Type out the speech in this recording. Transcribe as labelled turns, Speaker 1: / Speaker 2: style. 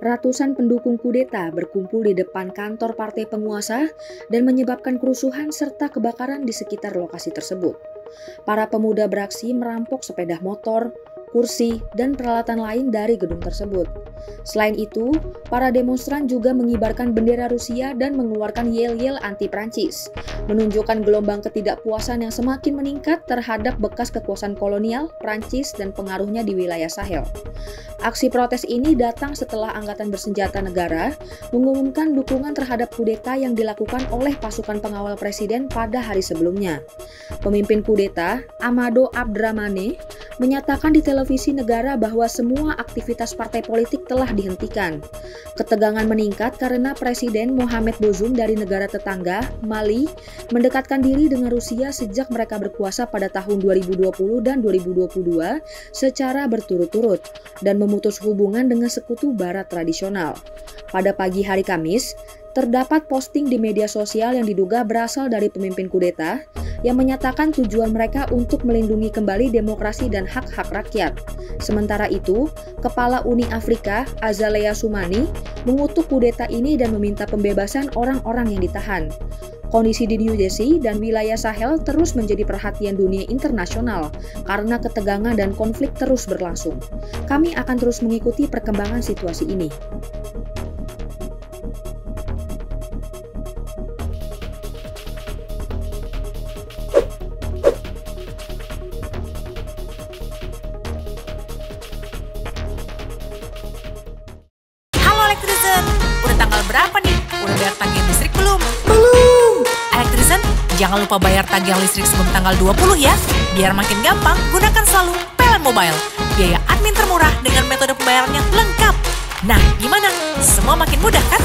Speaker 1: ratusan pendukung kudeta berkumpul di depan kantor partai penguasa dan menyebabkan kerusuhan serta kebakaran di sekitar lokasi tersebut. Para pemuda beraksi merampok sepeda motor, kursi, dan peralatan lain dari gedung tersebut. Selain itu, para demonstran juga mengibarkan bendera Rusia dan mengeluarkan yel-yel anti-Prancis, menunjukkan gelombang ketidakpuasan yang semakin meningkat terhadap bekas kekuasaan kolonial Prancis dan pengaruhnya di wilayah Sahel. Aksi protes ini datang setelah Angkatan Bersenjata Negara mengumumkan dukungan terhadap kudeta yang dilakukan oleh pasukan pengawal presiden pada hari sebelumnya. Pemimpin kudeta, Amado Abdrahmane, menyatakan di televisi negara bahwa semua aktivitas partai politik telah dihentikan. Ketegangan meningkat karena Presiden Mohamed Bazoum dari negara tetangga, Mali, mendekatkan diri dengan Rusia sejak mereka berkuasa pada tahun 2020 dan 2022 secara berturut-turut dan memutus hubungan dengan sekutu barat tradisional. Pada pagi hari Kamis, terdapat posting di media sosial yang diduga berasal dari pemimpin kudeta yang menyatakan tujuan mereka untuk melindungi kembali demokrasi dan hak-hak rakyat. Sementara itu, Kepala Uni Afrika, Azalea Sumani, mengutuk kudeta ini dan meminta pembebasan orang-orang yang ditahan. Kondisi di New Jersey dan wilayah Sahel terus menjadi perhatian dunia internasional karena ketegangan dan konflik terus berlangsung. Kami akan terus mengikuti perkembangan situasi ini.
Speaker 2: Berapa nih? Udah bayar tagihan listrik belum?
Speaker 3: Belum.
Speaker 2: Electrician, jangan lupa bayar tagihan listrik sebelum tanggal 20 ya. Biar makin gampang, gunakan selalu PLN Mobile. Biaya admin termurah dengan metode pembayarannya lengkap. Nah, gimana? Semua makin mudah kan?